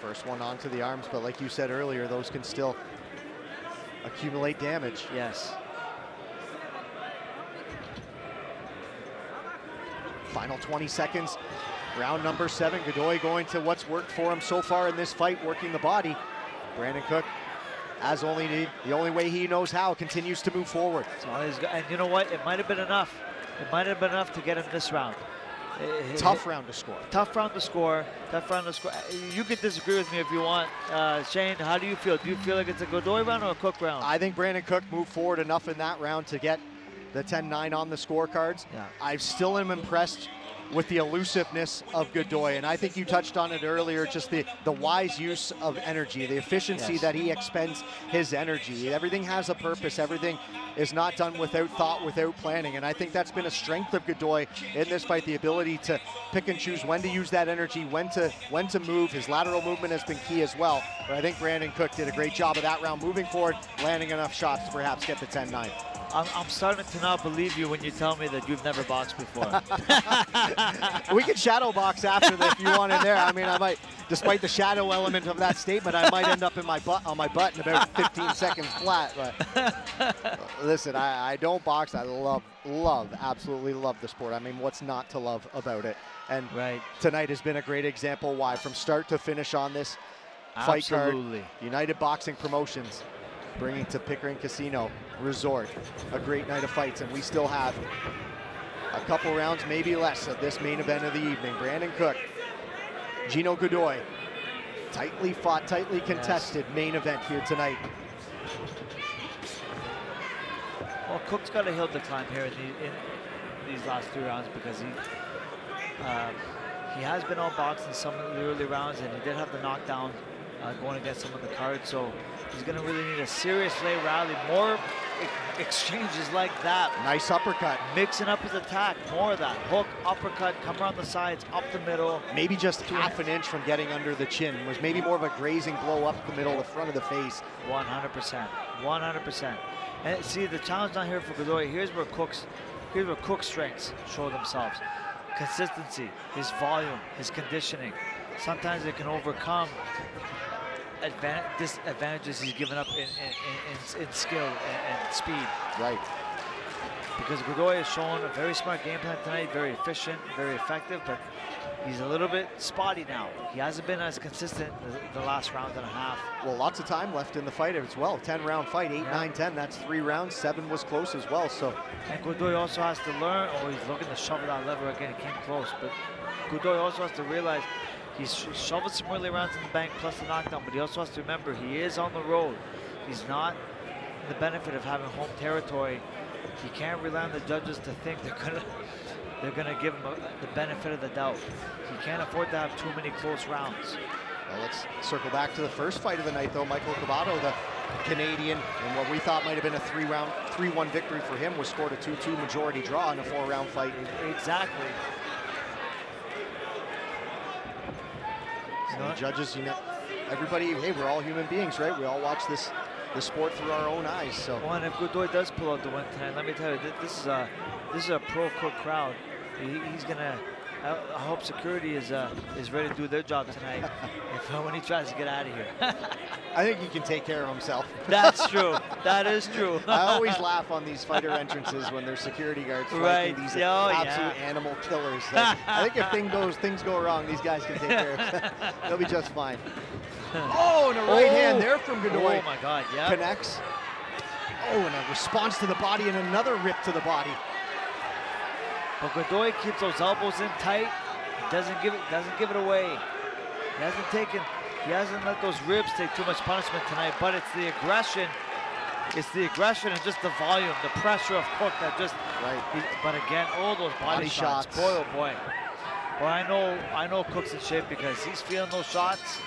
A: First one onto the arms, but like you said earlier, those can still accumulate damage.
B: Yes.
A: Final 20 seconds. Round number seven. Godoy going to what's worked for him so far in this fight, working the body. Brandon Cook, as only the, the only way he knows how, continues to move forward.
B: So he's go- and you know what? It might have been enough. It might have been enough to get him this round.
A: Tough round to score.
B: Tough round to score. Tough round to score. You can disagree with me if you want. Uh, Shane, how do you feel? Do you feel like it's a Godoy round or a Cook round?
A: I think Brandon Cook moved forward enough in that round to get the 10-9 on the scorecards.
B: Yeah.
A: I still am impressed with the elusiveness of Godoy, and I think you touched on it earlier, just the, the wise use of energy, the efficiency
B: Yes.
A: that he expends his energy. Everything has a purpose. Everything is not done without thought, without planning, and I think that's been a strength of Godoy in this fight, the ability to pick and choose when to use that energy, when to when to move. His lateral movement has been key as well, but I think Brandon Cook did a great job of that round, moving forward, landing enough shots to perhaps get the 10-9.
B: I'm, I'm starting to not believe you when you tell me that you've never boxed before.
A: we can shadow box after that if you want in there. I mean, I might, despite the shadow element of that statement, I might end up in my butt on my butt in about 15 seconds flat. But uh, listen, I, I don't box. I love, love, absolutely love the sport. I mean, what's not to love about it? And
B: right.
A: tonight has been a great example why, from start to finish on this fight
B: Absolutely.
A: card, United Boxing Promotions bringing to Pickering Casino Resort a great night of fights, and we still have a couple rounds, maybe less, of this main event of the evening. Brandon Cook, Gino Godoy, tightly fought, tightly contested main event here tonight.
B: Well, Cook's got a hill to climb here in, the, in these last three rounds because he um, he has been outboxed in some of the early rounds, and he did have the knockdown uh, going against some of the cards. So he's going to really need a serious late rally, more e- exchanges like that,
A: Nice uppercut.
B: mixing up his attack, more of that hook, uppercut, come around the sides, up the middle.
A: Maybe just half an inch from getting under the chin. Was maybe more of a grazing blow up the middle, the front of the face.
B: 100%. 100%. And see, the challenge down here for Godoy, here's where Cook's, here's where Cook's strengths show themselves. Consistency, his volume, his conditioning. Sometimes it can overcome advan- disadvantages he's given up in, in, in, in skill and, and speed.
A: Right.
B: Because Godoy has shown a very smart game plan tonight, very efficient, very effective, but he's a little bit spotty now. He hasn't been as consistent the, the last round and a half.
A: Well, lots of time left in the fight as well. 10 round fight, 8,
B: Yeah.
A: 9, 10. That's three rounds. Seven was close as well. So
B: And Godoy also has to learn, oh, he's looking to shovel that lever again, he came close, but Godoy also has to realize he's sh- shoveled some early rounds in the bank plus the knockdown, but he also has to remember he is on the road. He's not the benefit of having home territory. He can't rely on the judges to think they're gonna they're gonna give him a, the benefit of the doubt. He can't afford to have too many close rounds.
A: well, let's circle back to the first fight of the night, though. Michael Cavato, the Canadian, and what we thought might have been a three round, 3 1 victory for him, was scored a 2 2 majority draw in a four round fight.
B: Exactly.
A: Judges, you know, everybody, hey, we're all human beings, right? We all watch this, the sport through our own eyes. So
B: Well, and if Godoy does pull out the win tonight, let me tell you, this is a this is a pro crowd. He, he's gonna. I, I hope security is uh, is ready to do their job tonight. if uh, when he tries to get out of here,
A: I think he can take care of himself.
B: that's true. That is true.
A: I always laugh on these fighter entrances when there's security guards
B: Right.
A: these
B: Oh,
A: absolute
B: yeah.
A: animal killers. Like, I think if thing goes, things go wrong, these guys can take care of it. They'll be just fine. Oh, and a right hand there from Godoy.
B: Oh my God! Yeah.
A: Connects. Oh, and a response to the body and another rip to the body.
B: But Godoy keeps those elbows in tight. Doesn't give it doesn't give it away. He hasn't taken he hasn't let those ribs take too much punishment tonight, but it's the aggression. It's the aggression and just the volume, the pressure of Cook that just
A: Right.
B: he, but again, all those body,
A: Body
B: shots.
A: shots.
B: Boy oh boy. Well I know I know Cook's in shape because he's feeling those shots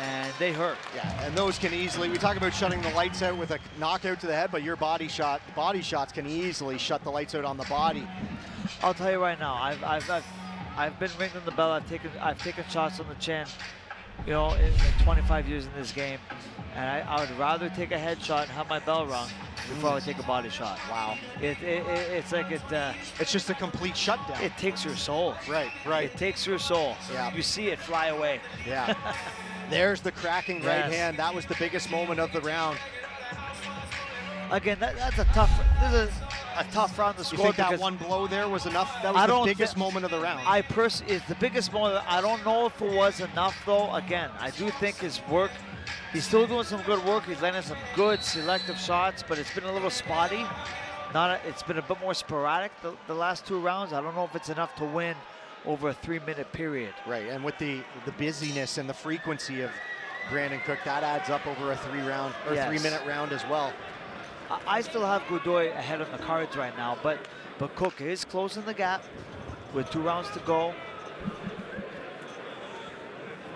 B: and they hurt.
A: Yeah, and those can easily, we talk about shutting the lights out with a knockout to the head, but your body shot, body shots can easily shut the lights out on the body.
B: I'll tell you right now, I've, I've, I've I've been ringing the bell. I've taken I've taken shots on the chin, you know, in, in 25 years in this game, and I, I would rather take a headshot and have my bell rung before I would take a body shot.
A: Wow.
B: It, it, it it's like it uh,
A: It's just a complete shutdown.
B: it takes your soul.
A: right, right.
B: It takes your soul.
A: Yeah.
B: You see it fly away.
A: Yeah. There's the cracking right hand. That was the biggest moment of the round.
B: Again, that, that's a tough. This is a tough round to
A: You
B: score
A: think that one blow there was enough? That was
B: I
A: the biggest moment of the round.
B: I pers- it's the biggest moment. I don't know if it was enough though. Again, I do think his work. He's still doing some good work. He's landing some good selective shots, but it's been a little spotty. Not. A, it's been a bit more sporadic the, the last two rounds. I don't know if it's enough to win over a three-minute period.
A: right, and with the the busyness and the frequency of Brandon Cook, that adds up over a three round or
B: Yes.
A: three minute round as well.
B: I, still have Godoy ahead of the cards right now, but but Cook is closing the gap with two rounds to go.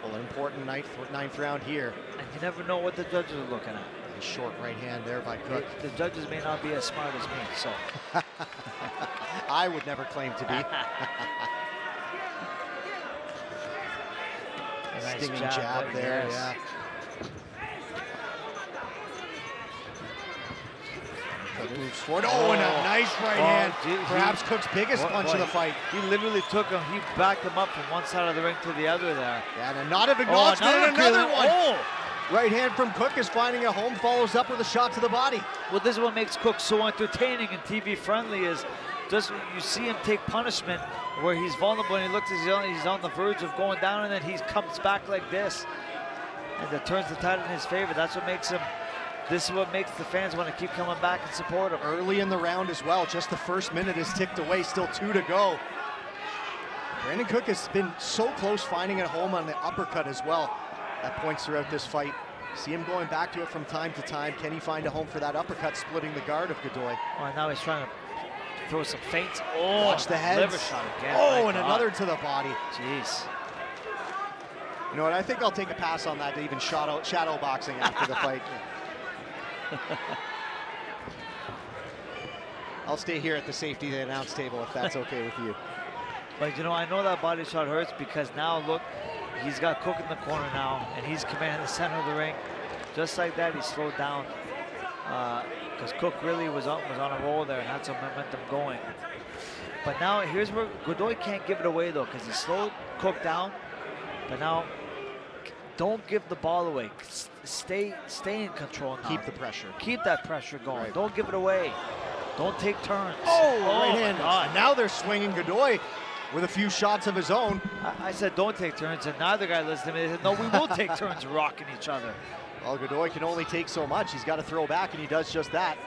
A: Well, an important ninth ninth round here.
B: And you never know what the judges are looking at.
A: A short right hand there by Cook.
B: The, the judges may not be as smart as me, so.
A: I would never claim to be.
B: A nice
A: Stinging jab, there, yeah. Cook moves forward. Oh, oh, and a
B: Oh.
A: nice right
B: Oh,
A: hand.
B: gee, he-
A: Perhaps Cook's biggest
B: Boy,
A: punch
B: boy,
A: of the fight.
B: He literally took him, he backed him up from one side of the ring to the other there.
A: Yeah, and a nod of oh, acknowledgement and
B: good-
A: another one.
B: Oh!
A: Right hand from Cook is finding a home, follows up with a shot to the body.
B: Well, this is what makes Cook so entertaining and TV friendly is just you see him take punishment where he's vulnerable and he looks as he's he's on the verge of going down and then he comes back like this and it turns the tide in his favor. That's what makes him. This is what makes the fans want to keep coming back and support them.
A: Early in the round as well, just the first minute is ticked away, still two to go. Brandon Cook has been so close finding a home on the uppercut as well at points throughout this fight. See him going back to it from time to time. Can he find a home for that uppercut, splitting the guard of Godoy?
B: Oh, now he's trying to throw some feints. Oh,
A: Watch the heads.
B: liver shot again.
A: Oh,
B: My
A: and
B: God.
A: another to the body.
B: Jeez.
A: You know what? I think I'll take a pass on that to even shadow, shadow boxing after the fight. I'll stay here at the safety the announce table if that's okay with you.
B: But you know, I know that body shot hurts because now look, he's got Cook in the corner now, and he's commanding the center of the ring. Just like that, he slowed down uh, because Cook really was on was on a roll there and had some momentum going. But now here's where Godoy can't give it away though because he slowed Cook down. But now, don't give the ball away. S- Stay stay in control now.
A: Keep the pressure.
B: keep that pressure going.
A: Right.
B: Don't give it away. Don't take turns.
A: Oh, oh
B: right
A: hand.
B: God.
A: Now they're swinging Godoy with a few shots of his own.
B: I, I said don't take turns, and neither guy listened to me. They said, no, we will take turns rocking each other.
A: Well, Godoy can only take so much. He's got to throw back, and he does just that.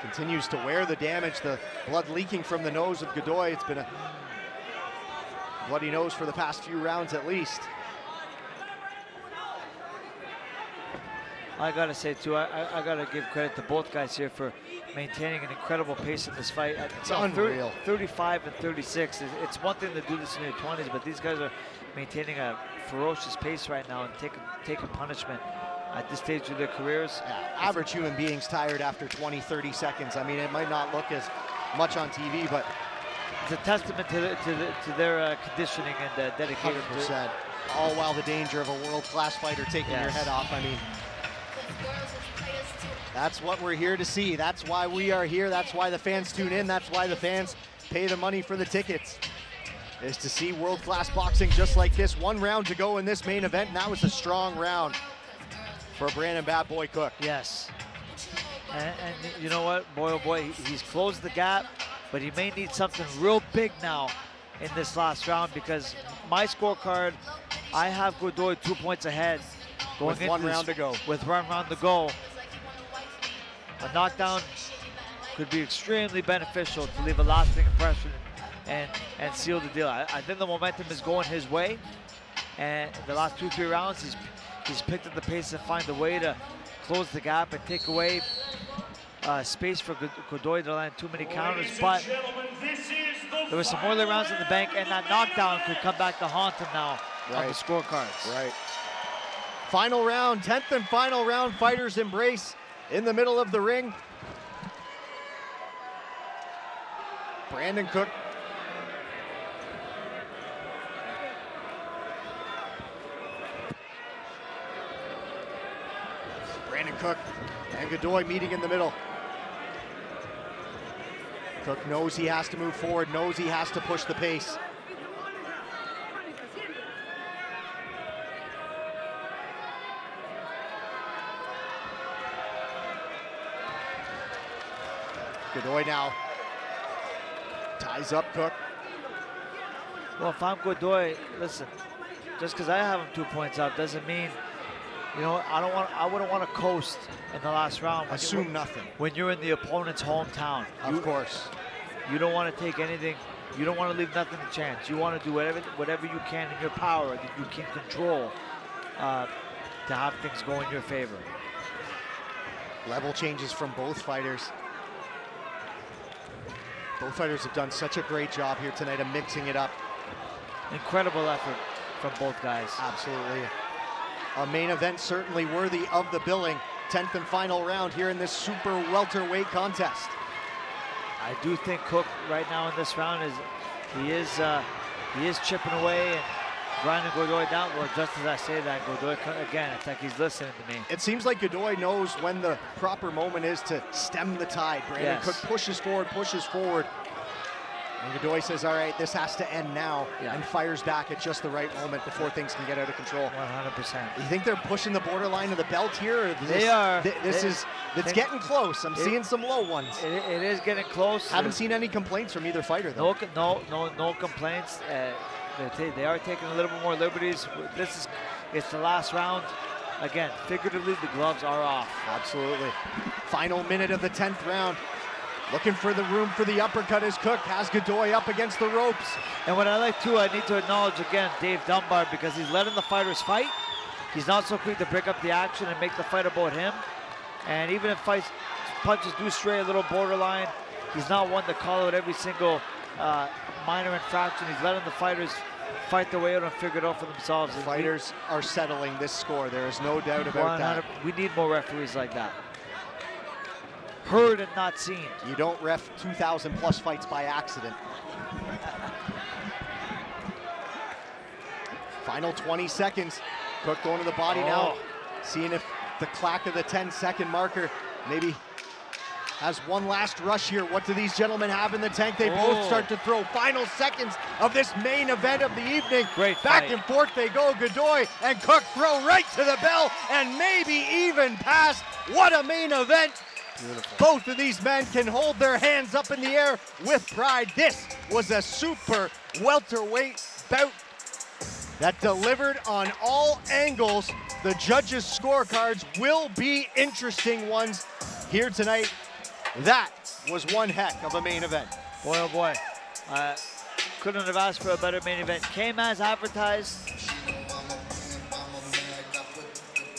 A: Continues to wear the damage, the blood leaking from the nose of Godoy. It's been a bloody nose for the past few rounds at least.
B: I gotta say too, I, I, I gotta give credit to both guys here for maintaining an incredible pace in this fight. It's
A: unreal.
B: 35 and 36. It's, it's one thing to do this in your 20s, but these guys are maintaining a ferocious pace right now and taking taking punishment at this stage of their careers.
A: Yeah, average human being's tired after 20, 30 seconds. I mean, it might not look as much on TV, but
B: It's a testament to the, to, the, to their uh, conditioning and uh, dedication.
A: 100%. All while the danger of a world-class fighter taking your head off. I mean, that's what we're here to see. That's why we are here. That's why the fans tune in. That's why the fans pay the money for the tickets. Is to see world-class boxing just like this. One round to go in this main event, and that was a strong round for Brandon Bad Boy Cook.
B: Yes. And, and you know what, boy, oh boy, he's closed the gap, but he may need something real big now in this last round because my scorecard, I have Godoy two points ahead. Going
A: With one round to go.
B: With one round to go. A knockdown could be extremely beneficial to leave a lasting impression and, and seal the deal. I, I think the momentum is going his way. And the last two, three rounds, he's he's picked up the pace and find a way to close the gap and take away uh, space for Good- Godoy to land too many counters. But there were some early rounds in the bank, and that knockdown could come back to haunt him now on the scorecards.
A: Right. Final round, 10th and final round, fighters embrace in the middle of the ring. Brandon Cook. Brandon Cook and Godoy meeting in the middle. Cook knows he has to move forward, knows he has to push the pace. Godoy now ties up Cook.
B: Well, if I'm Godoy, listen, just because I have him two points up doesn't mean, you know, I don't want, I wouldn't want to coast in the last round. when-
A: Assume nothing.
B: When you're in the opponent's hometown,
A: Of
B: you,
A: course.
B: you don't want to take anything. You don't want to leave nothing to chance. You want to do whatever, whatever you can in your power that you can control uh, to have things go in your favor.
A: Level changes from both fighters. Both fighters have done such a great job here tonight of mixing it up.
B: Incredible effort from both guys.
A: Absolutely. A main event certainly worthy of the billing. 10th and final round here in this super welterweight contest.
B: I do think Cook right now in this round is he is uh, he is chipping away and grinding Godoy down. Well, just as I say that, Godoy again, it's like he's listening to me.
A: It seems like Godoy knows when the proper moment is to stem the tide. Brandon
B: Yes.
A: Cook pushes forward, pushes forward. And Godoy says, all right, this has to end now,
B: Yeah.
A: and fires back at just the right moment before things can get out of control.
B: 100%.
A: You think they're pushing the borderline of the belt here? Or
B: They are.
A: thi- This
B: They-
A: is it's getting close. I'm
B: it-
A: seeing some low ones.
B: It, it is getting close.
A: Haven't seen any complaints from either fighter though.
B: no, no, no, no complaints. Uh, they, they are taking a little bit more liberties. This is it's the last round. Again, figuratively, the gloves are off.
A: Absolutely. Final minute of the 10th round. Looking for the room for the uppercut as Cook has Godoy up against the ropes.
B: And what I like too, I need to acknowledge again Dave Dunbar because he's letting the fighters fight. He's not so quick to break up the action and make the fight about him. And even if fights punches do stray a little borderline, he's not one to call out every single uh, minor infraction. He's letting the fighters fight their way out and figure it out for themselves. We-
A: Fighters are settling this score. There is no doubt about
B: 100
A: that.
B: We need more referees like that. Heard and not seen.
A: You don't ref 2,000 plus fights by accident. Final 20 seconds. Cook going to the body now.
B: Oh.
A: Seeing if the clack of the 10 second marker maybe has one last rush here. What do these gentlemen have in the tank? They both
B: Oh.
A: start to throw. Final seconds of this main event of the evening.
B: Great
A: Back
B: fight.
A: and forth they go. Godoy and Cook throw right to the bell and maybe even past. What a main event. Both of these men can hold their hands up in the air with pride. This was a super welterweight bout that delivered on all angles. The judges' scorecards will be interesting ones here tonight. That was one heck of a main event.
B: Boy, oh boy. Uh, couldn't have asked for a better main event. Came as advertised.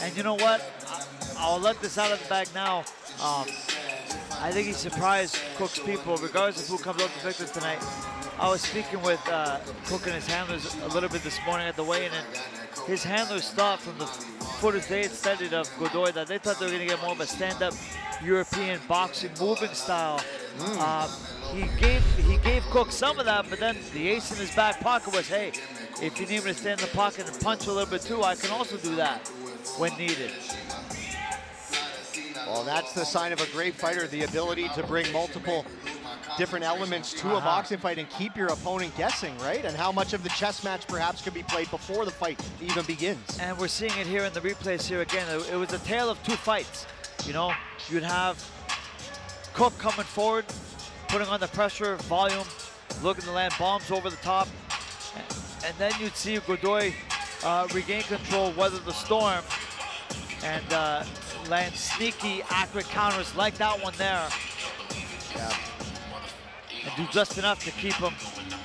B: And you know what? I'll let this out of the bag now. Um, I think he surprised Cook's people, regardless of who comes out the victor tonight. I was speaking with uh, Cook and his handlers a little bit this morning at the weigh-in, and his handlers thought from the footage they had studied of Godoy that they thought they were going to get more of a stand-up European boxing moving style. Um, he gave he gave Cook some of that, but then the ace in his back pocket was, hey, if you need me to stand in the pocket and punch a little bit too, I can also do that when needed.
A: Well, that's the sign of a great fighter, the ability to bring multiple different elements to a
B: Uh-huh.
A: boxing fight and keep your opponent guessing, right? And how much of the chess match perhaps could be played before the fight even begins.
B: And we're seeing it here in the replays here again. It it was a tale of two fights. You know, you'd have Cook coming forward, putting on the pressure, volume, looking to land bombs over the top. And, and then you'd see Godoy uh, regain control, weather the storm, and uh, land sneaky, accurate counters like that one there.
A: Yeah.
B: And do just enough to keep him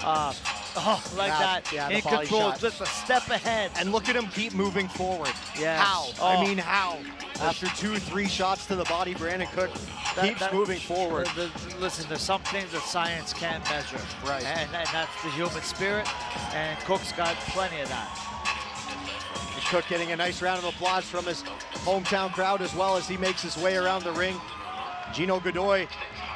B: uh, oh, like
A: That-
B: that,
A: yeah,
B: in control,
A: shot.
B: just a step ahead.
A: And look at him keep moving forward.
B: Yes.
A: How?
B: Oh.
A: I mean, how? After two, three shots to the body, Brandon Cook
B: That-
A: keeps
B: that-
A: moving forward.
B: the- the- listen, there's some things that science can't measure.
A: Right.
B: And, and that's the human spirit, and Cook's got plenty of that.
A: Cook getting a nice round of applause from his hometown crowd as well as he makes his way around the ring. Gino Godoy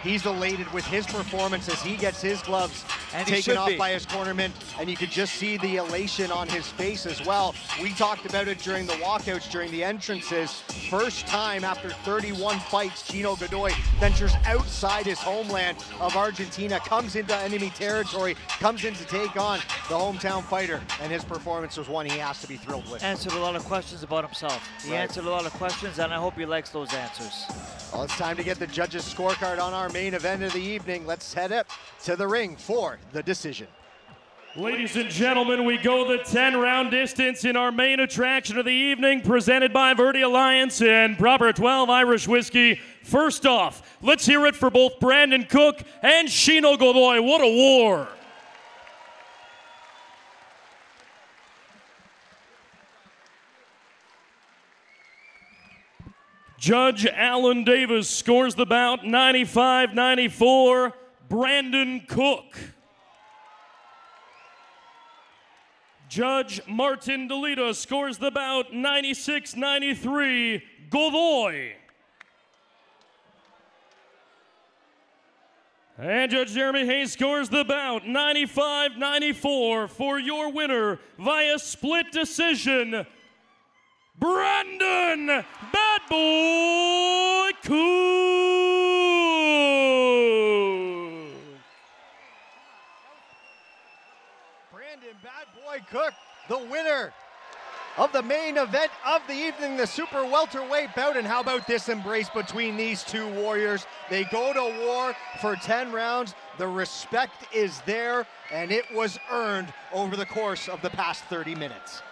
A: he's elated with his performance as he gets his gloves
B: And
A: taken off
B: be.
A: by his cornerman, and you could just see the elation on his face as well. We talked about it during the walkouts, during the entrances. First time after 31 fights, Gino Godoy ventures outside his homeland of Argentina, comes into enemy territory, comes in to take on the hometown fighter, and his performance was one he has to be thrilled with.
B: Answered a lot of questions about himself. He
A: Right.
B: answered a lot of questions, and I hope he likes those answers.
A: Well, it's time to get the judges' scorecard on our main event of the evening. Let's head up to the ring for the decision.
C: Ladies and gentlemen, we go the 10 round distance in our main attraction of the evening, presented by Verde Alliance and Proper 12 Irish Whiskey. First off, let's hear it for both Brandon Cook and Gino Godoy. What a war! Judge Alan Davis scores the bout 95 94. Brandon Cook. Judge Martin DeLita scores the bout 96 93. Godoy. And Judge Jeremy Hayes scores the bout 95 94 for your winner via split decision. Brandon Bad Boy Cook.
A: Brandon Bad Boy Cook, the winner of the main event of the evening, the super welterweight bout. And how about this embrace between these two warriors? They go to war for 10 rounds. The respect is there, and it was earned over the course of the past 30 minutes.